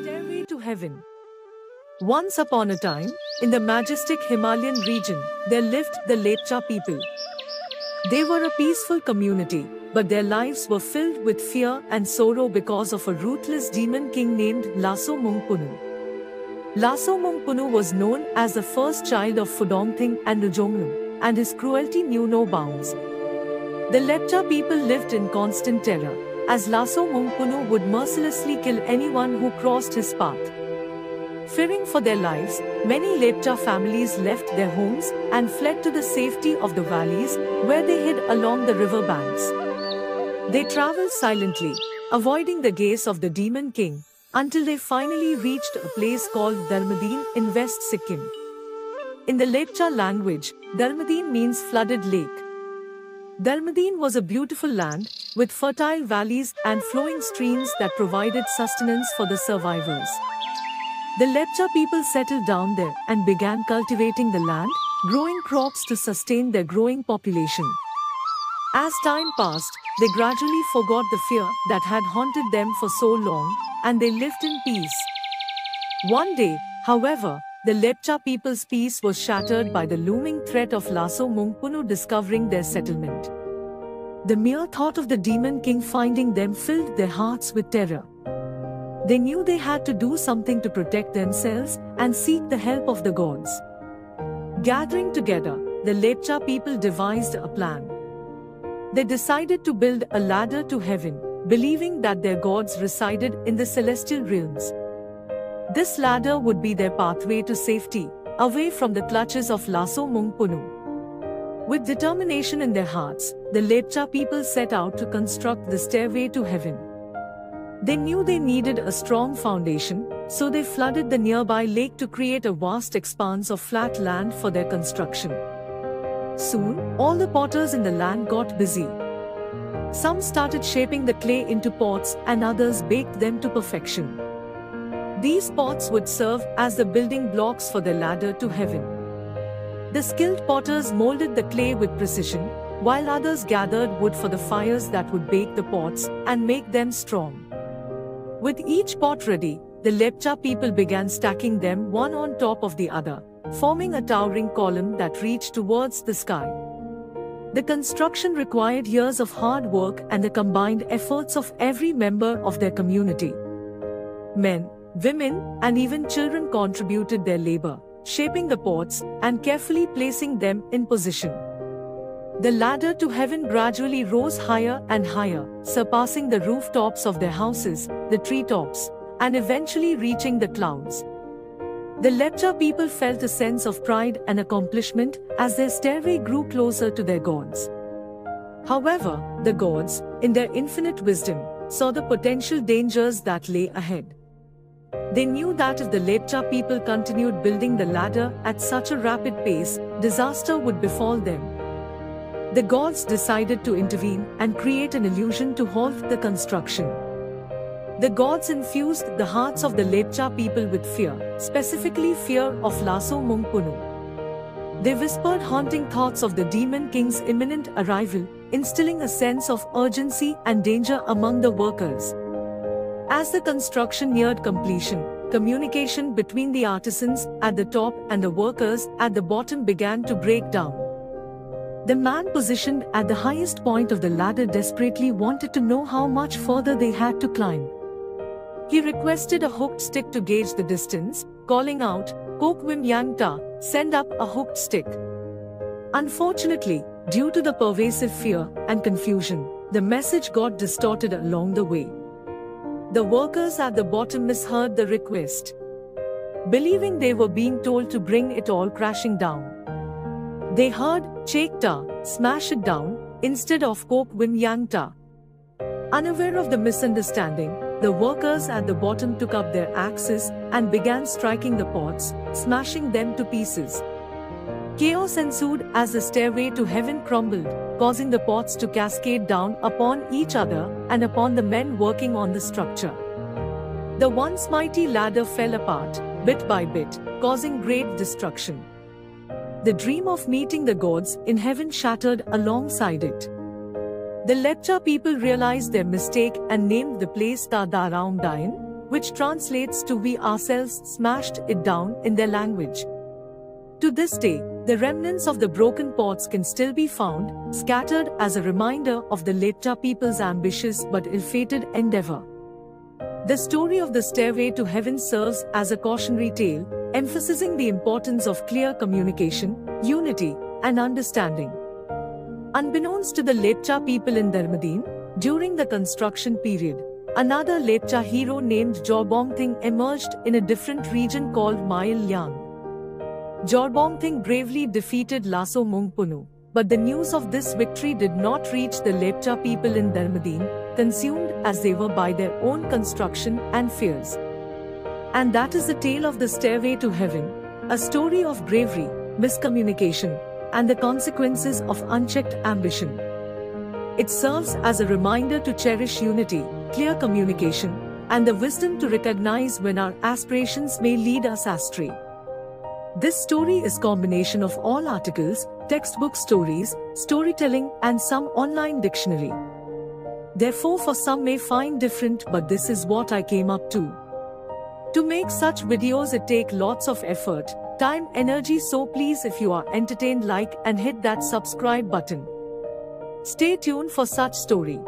Stairway to Heaven Once upon a time, in the majestic Himalayan region, there lived the Lepcha people. They were a peaceful community, but their lives were filled with fear and sorrow because of a ruthless demon king named Laso Mungpunu. Laso Mungpunu was known as the first child of Fudongthing and Nujongnum, and his cruelty knew no bounds. The Lepcha people lived in constant terror, as Laso Mungpunu would mercilessly kill anyone who crossed his path. Fearing for their lives, many Lepcha families left their homes and fled to the safety of the valleys, where they hid along the river banks. They traveled silently, avoiding the gaze of the demon king, until they finally reached a place called Daramdin in West Sikkim. In the Lepcha language, Daramdin means flooded lake. Daramdin was a beautiful land, with fertile valleys and flowing streams that provided sustenance for the survivors. The Lepcha people settled down there and began cultivating the land, growing crops to sustain their growing population. As time passed, they gradually forgot the fear that had haunted them for so long, and they lived in peace. One day, however, the Lepcha people's peace was shattered by the looming threat of Laso Mungpunu discovering their settlement. The mere thought of the demon king finding them filled their hearts with terror. They knew they had to do something to protect themselves and seek the help of the gods. Gathering together, the Lepcha people devised a plan. They decided to build a ladder to heaven, believing that their gods resided in the celestial realms. This ladder would be their pathway to safety, away from the clutches of Laso Mungpunu. With determination in their hearts, the Lepcha people set out to construct the stairway to heaven. They knew they needed a strong foundation, so they flooded the nearby lake to create a vast expanse of flat land for their construction. Soon, all the potters in the land got busy. Some started shaping the clay into pots and others baked them to perfection. These pots would serve as the building blocks for the ladder to heaven. The skilled potters molded the clay with precision, while others gathered wood for the fires that would bake the pots and make them strong. With each pot ready, the Lepcha people began stacking them one on top of the other, forming a towering column that reached towards the sky. The construction required years of hard work and the combined efforts of every member of their community. Men, women, and even children contributed their labor, shaping the pots and carefully placing them in position. The ladder to heaven gradually rose higher and higher, surpassing the rooftops of their houses, the treetops, and eventually reaching the clouds. The Lepcha people felt a sense of pride and accomplishment as their stairway grew closer to their gods. However, the gods, in their infinite wisdom, saw the potential dangers that lay ahead. They knew that if the Lepcha people continued building the ladder at such a rapid pace, disaster would befall them. The gods decided to intervene and create an illusion to halt the construction. The gods infused the hearts of the Lepcha people with fear, specifically fear of Laso Mungpunu. They whispered haunting thoughts of the demon king's imminent arrival, instilling a sense of urgency and danger among the workers. As the construction neared completion, communication between the artisans at the top and the workers at the bottom began to break down. The man positioned at the highest point of the ladder desperately wanted to know how much further they had to climb. He requested a hooked stick to gauge the distance, calling out, Kok Wim Yang Ta, send up a hooked stick. Unfortunately, due to the pervasive fear and confusion, the message got distorted along the way. The workers at the bottom misheard the request. Believing they were being told to bring it all crashing down. They heard Chekta, smash it down, instead of Kok Wim Yangta. Unaware of the misunderstanding, the workers at the bottom took up their axes and began striking the pots, smashing them to pieces. Chaos ensued as the stairway to heaven crumbled, causing the pots to cascade down upon each other and upon the men working on the structure. The once mighty ladder fell apart, bit by bit, causing great destruction. The dream of meeting the gods in heaven shattered alongside it. The Lepcha people realized their mistake and named the place Ta Daraung which translates to we ourselves smashed it down in their language. To this day, the remnants of the broken pots can still be found, scattered as a reminder of the Lepcha people's ambitious but ill-fated endeavor. The story of the stairway to heaven serves as a cautionary tale, emphasizing the importance of clear communication, unity, and understanding. Unbeknownst to the Lepcha people in Daramdin, during the construction period, another Lepcha hero named Jorbongthing emerged in a different region called Mail Yang. Jorbongthing bravely defeated Laso Mungpunu, but the news of this victory did not reach the Lepcha people in Daramdin, consumed as they were by their own construction and fears. And that is the tale of the stairway to heaven, a story of bravery, miscommunication, and the consequences of unchecked ambition. It serves as a reminder to cherish unity, clear communication, and the wisdom to recognize when our aspirations may lead us astray. This story is combination of all articles, textbook stories, storytelling and some online dictionary. Therefore for some may find different but this is what I came up to. To make such videos it take lots of effort, time, energy so please if you are entertained like and hit that subscribe button. Stay tuned for such story.